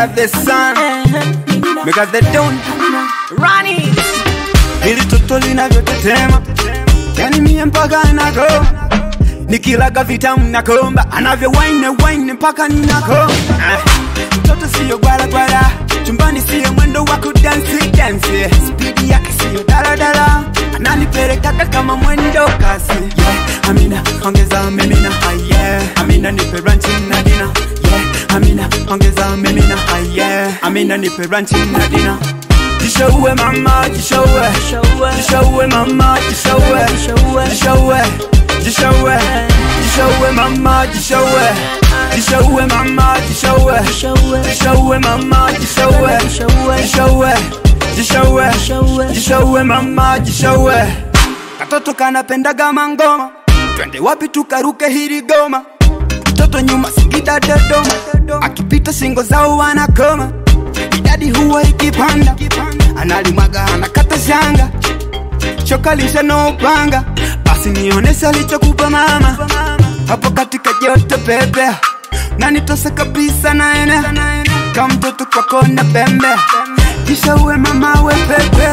got the sun, we got the dawn. Rani Hili toto linavyotetema, yani mie mpaka nakoma, nikilaga vitamu nakomba, anavyo wine wine mpaka ninakoma. Ah, Mtoto siyo gwala, chumbani siyo mwendo wa kudansi dansi, spidi yake siyo daladala, ananipelekaga kama mwendo kasi. Yeah, Amina ongeza mimina, ah, yeah. Amina nipe Amina nipe ranchi na dina. Jishowe mama, jishowe Jishowe mama, jishowe Jishowe Jishowe Jishowe mama, jishowe Jishowe mama, jishowe Jishowe mama, jishowe Jishowe Jishowe Jishowe mama, jishowe Katoto kanapendaga mangoma. Twende wapi tukaruke hili goma? Mtoto nyuma Singida Dodoma. Akipita singo zao wanakoma idadi huwa ikipanda. Analimwaga anakata shanga. Choka lisha no upanga. Basi nionesha alichokupa mama. Hapo katika joto pepe. Na nitose kabisa naene kama mtoto kwako na pembe. Kisha uwe mama we pepe.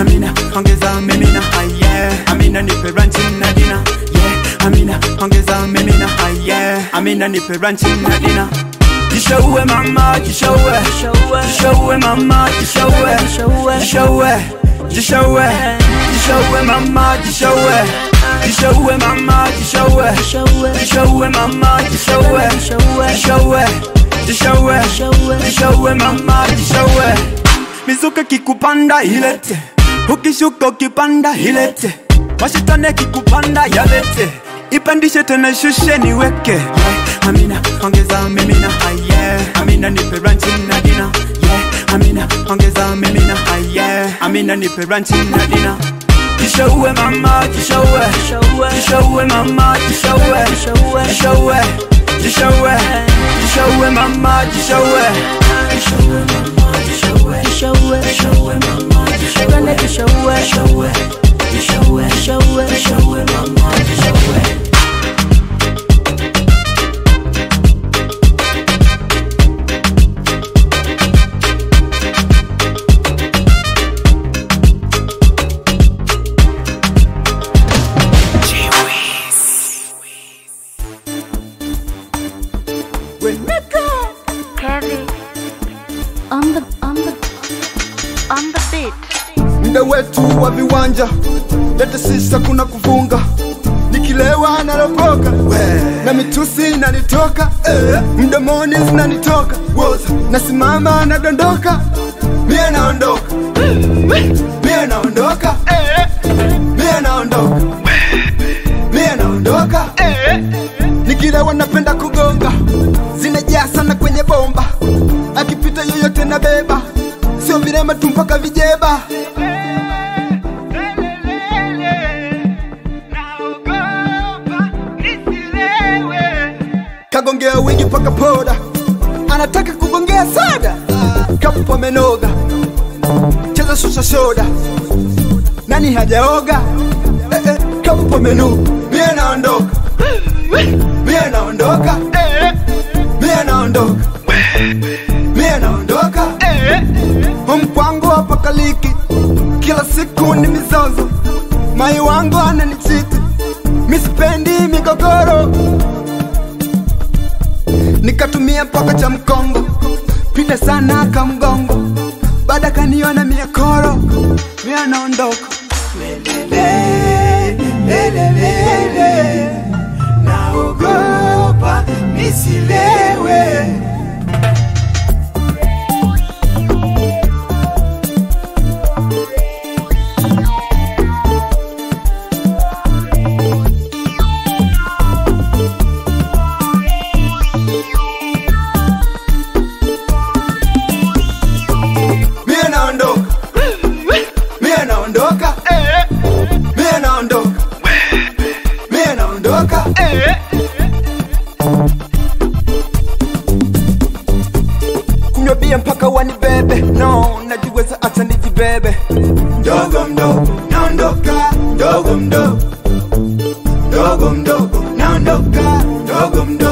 Amina ongeza mimina ah, amina nipe ranchi na dina yeah. amina ongeza mimina ah, amina nipe ranchi na dina jishaue mama jishaue jishaue mama jishaue jishaue jishaue jishaue mama jishaue jishaue mama jishaue jishaue mama jishaue jishaue jishaue jishaue mama jishaue mizuka kikupanda ilete ukishuka ukipanda ilete mashitane kikupanda yalete. Ipandishe tena shushe niweke yeah. Amina ongeza mimina ah, yeah. Amina nipe ranchi na dina yeah. Amina ongeza mimina ah, yeah. Amina nipe ranchi na dina Jishowe mama jishowe Jishowe mama jishowe Jishowe Jishowe Jishowe mama jishowe Jishowe mama jishowe Jishowe mama jishowe Jishowe Jishowe Jishowe mama Heavy on the on the on the beat. Mda wetu wa viwanja lete sisa kuna kuvunga nikilewa nalopoka na mitusi nanitoka eh, mdomoni zinanitoka nasimama nadondoka. Mie naondoka. Mie naondoka. Mie naondoka. Mie naondoka. Nikilewa napenda kugonga akipita yoyote na beba sio vilema tu mpaka vijeba. Kagongea wingi mpaka poda anataka kugongea sada kapu amenoga cheza susa soda, nani hajaoga? Eh, eh, kapu amenuka. Mie naondoka. Mie naondoka. mie mkwangu hapa kaliki kila siku ni mizozo. Mai wangu ananichiti misipendi migogoro. Nikatumia mpaka cha mkongo. Pita sana kamgongo baada kaniona miekoro mia naondoka mpaka wanibebe no najiweza acha nijibebe mdogo mdogo naondoka. Mdogo mdogo mdogo mdogo naondoka. Mdogo mdogo